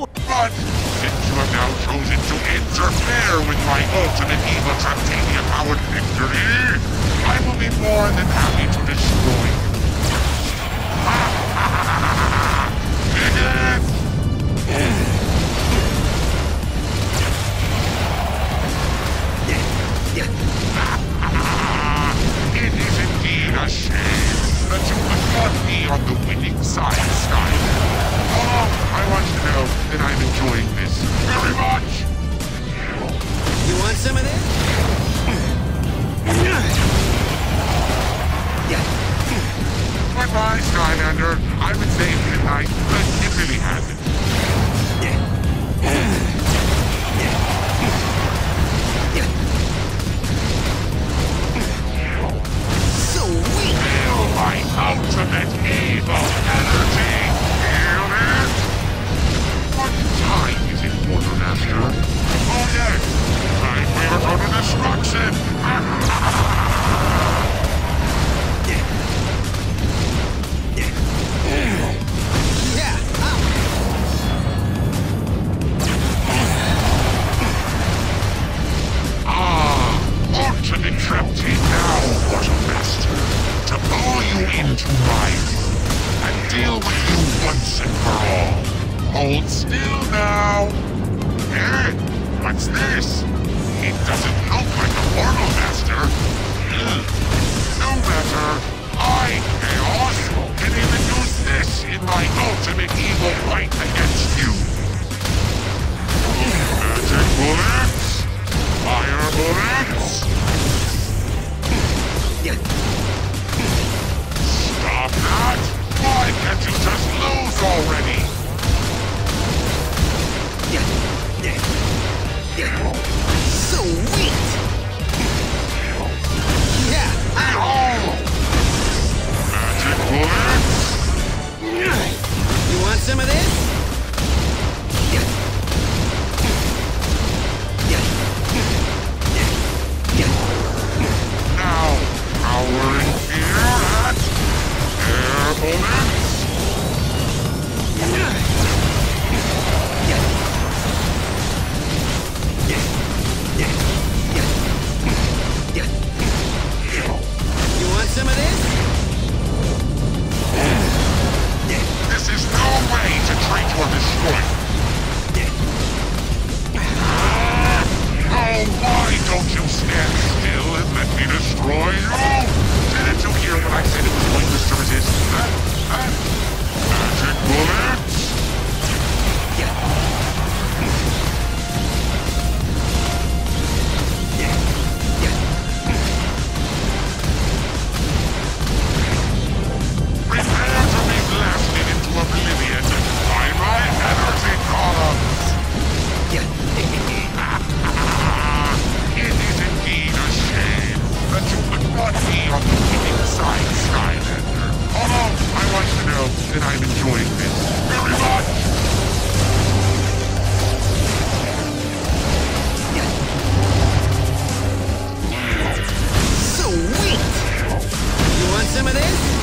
But since you have now chosen to interfere with my ultimate evil Traptanium-powered victory, I will be more than happy to destroy you. it is indeed a shame that you would not be on the winning side, Skyler. I want you to know that I'm enjoying this very much. You want some of this? Goodbye, Skylander. I would say good night, but it really hasn't. Sweet! Feel my ultimate evil deal with you once and for all. Hold still now. Eh? What's this? It doesn't look like a portal master. Ugh. No matter. I, Kaos, can even use this in my ultimate evil fight against you. Magic bullets! Fire bullets! Side, Skylander. Although, I want to know that I'm enjoying this very much. Sweet! You want some of this?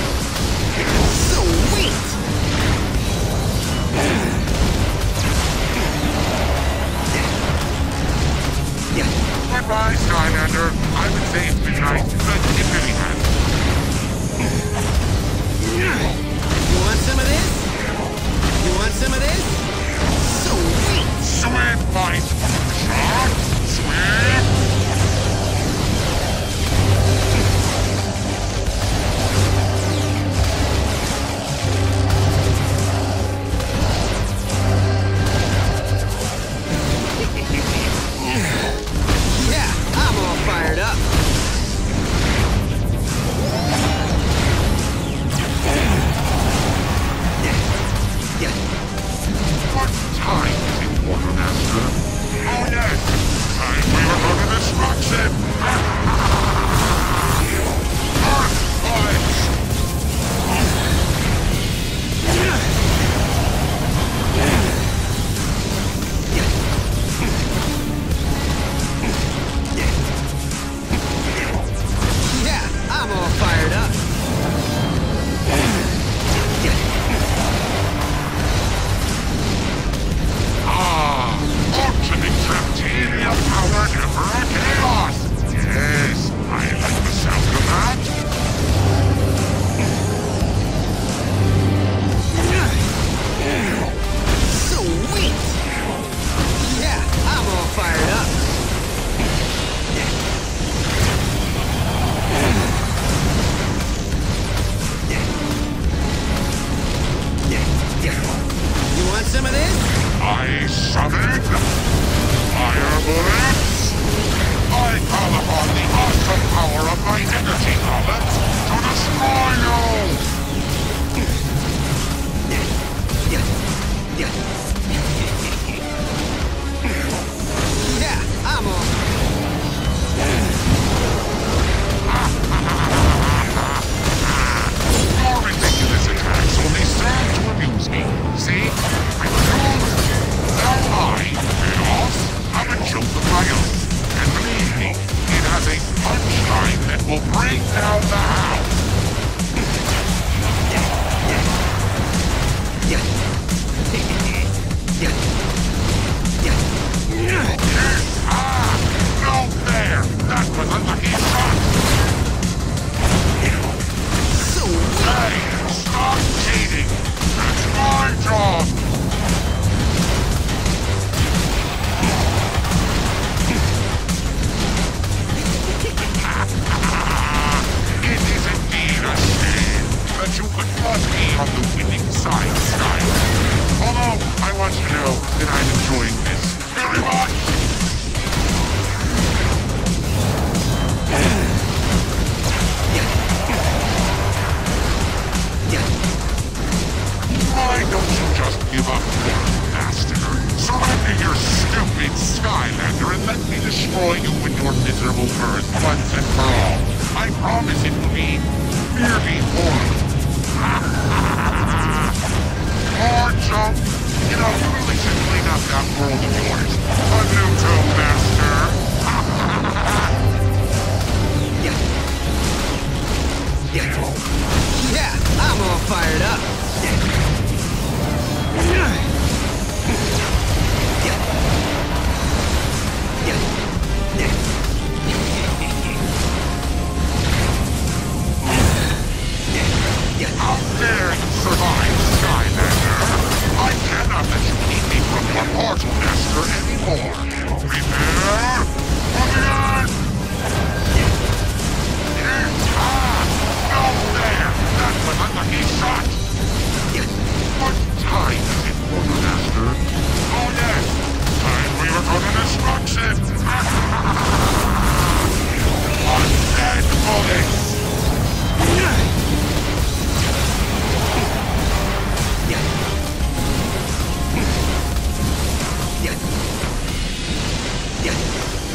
So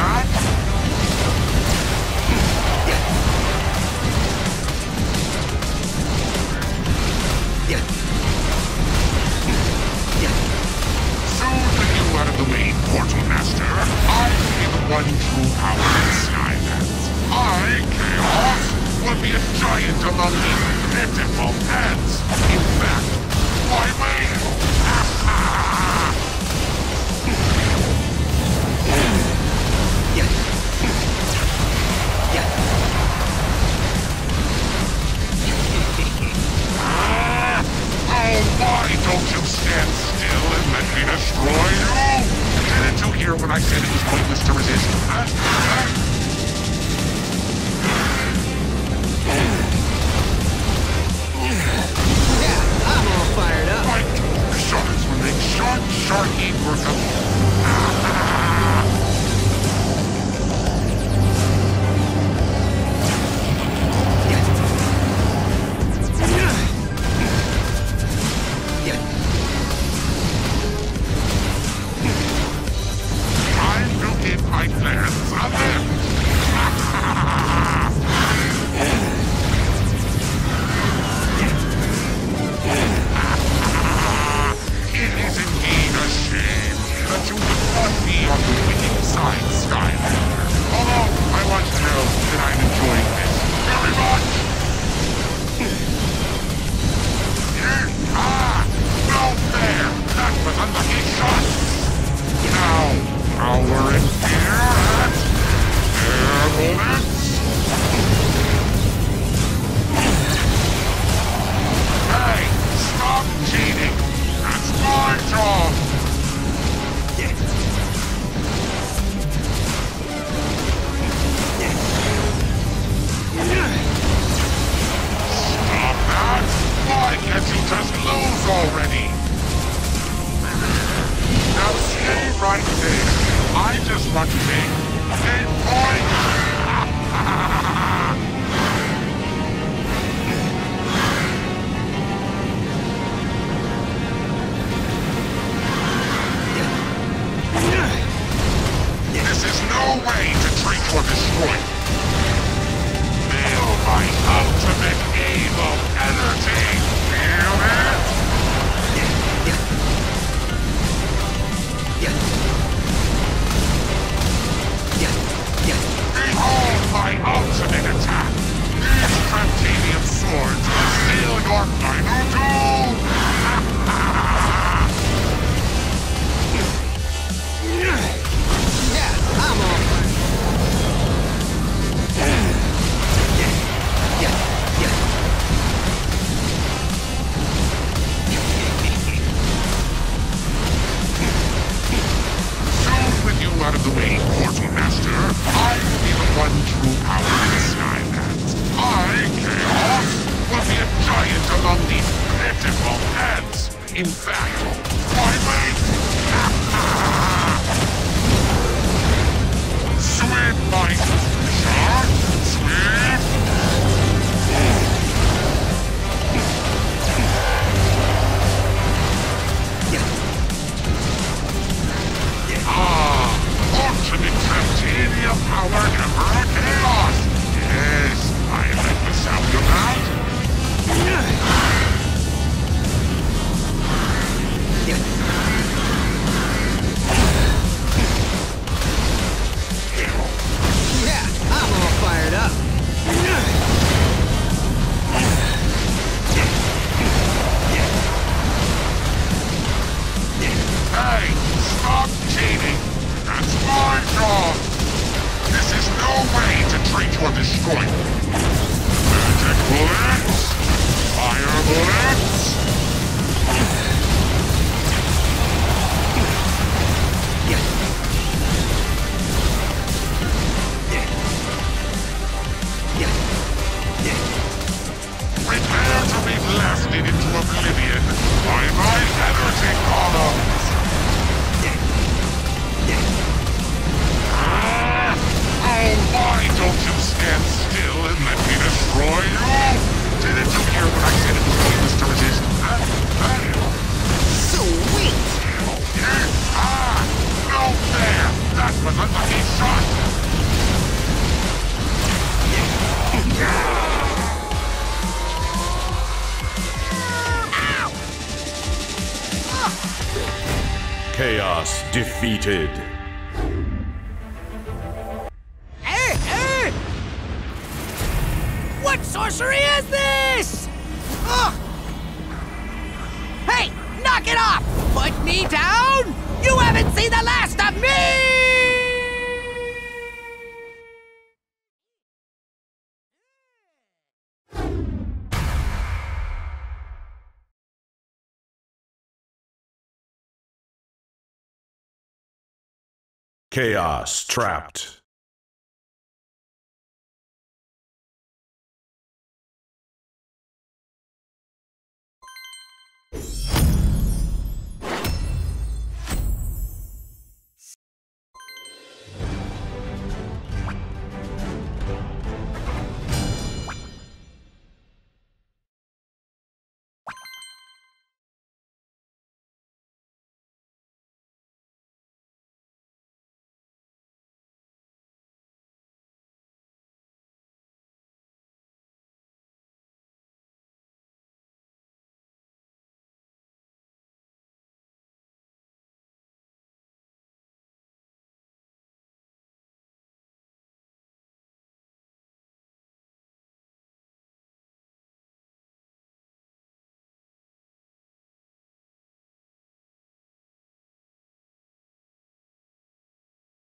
sound In fact, your destroyer! Magic bullets! Fire bullets! Stand still and let me destroy you? Didn't you hear what I said it was useless to resist? Ah, ah, Sweet! ah, no fair! That was a lucky shot! Kaos defeated. Sorcery is this? Ugh! Hey, knock it off! Put me down? You haven't seen the last of me! Kaos trapped.